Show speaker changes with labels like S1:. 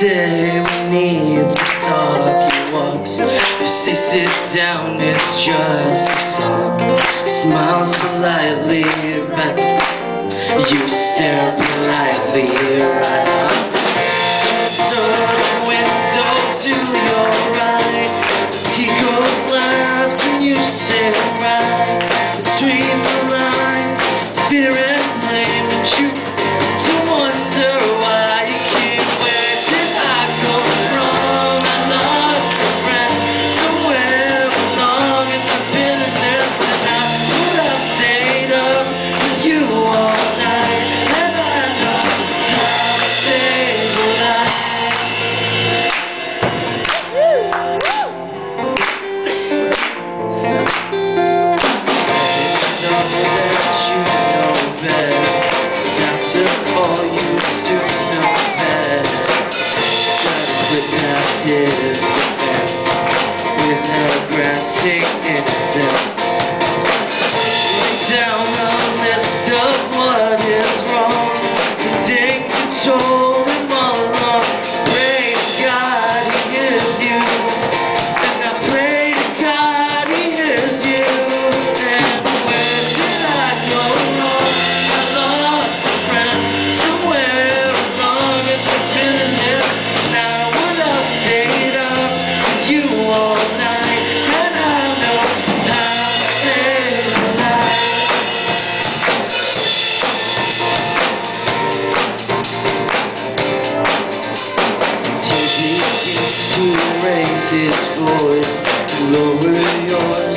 S1: say we need to talk. He walks, you say sit down, it's just a talk. Smiles politely, but You stare politely, right. voice, lower your